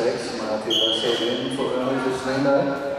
mistakes, Marty was so in for early this midnight.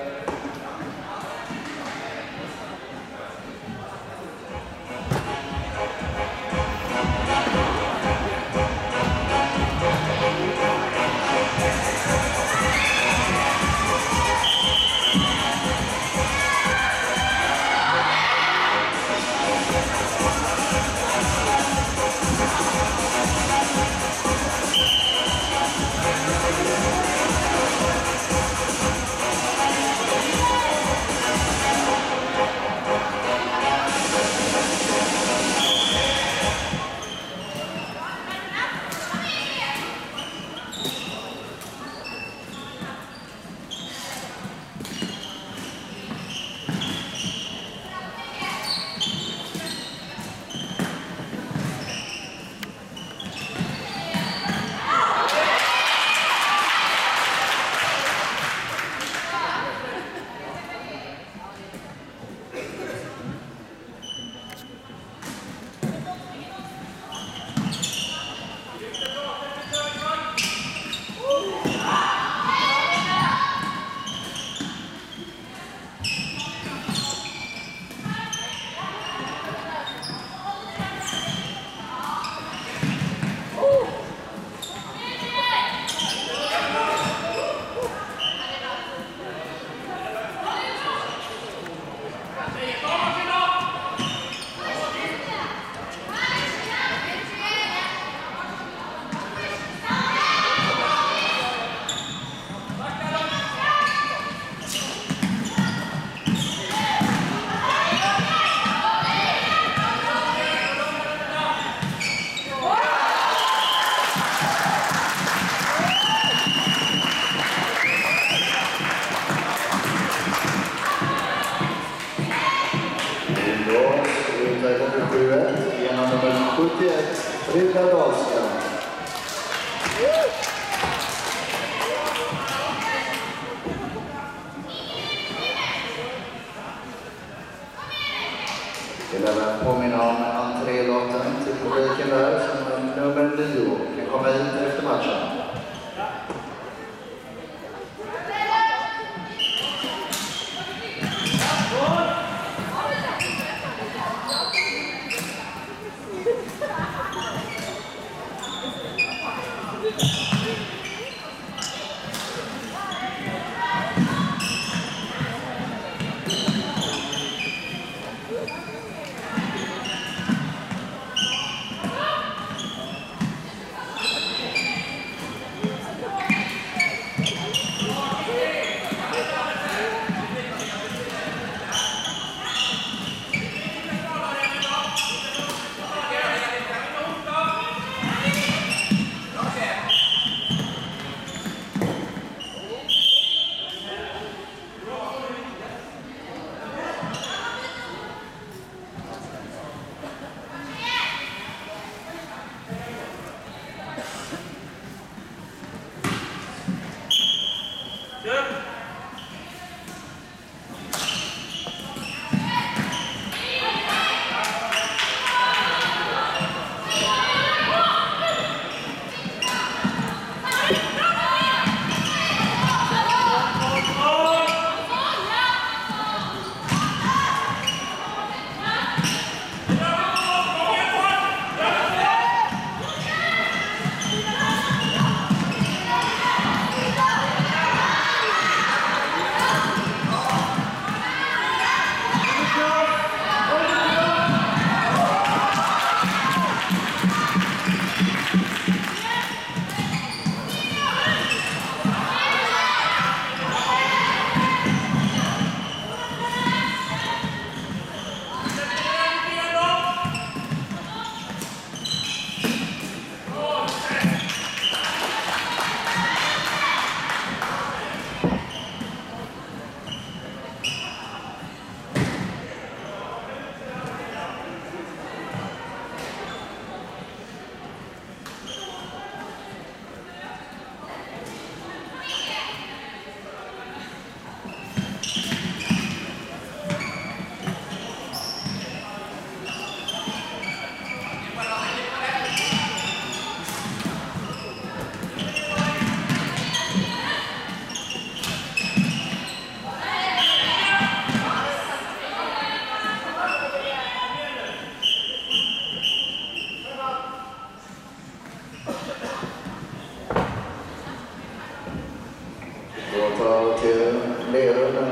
Frida Dahlström. vill även påminna om entrélåten till publiken där som är nummer nio. kan komma hit efter matchen.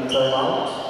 timeout.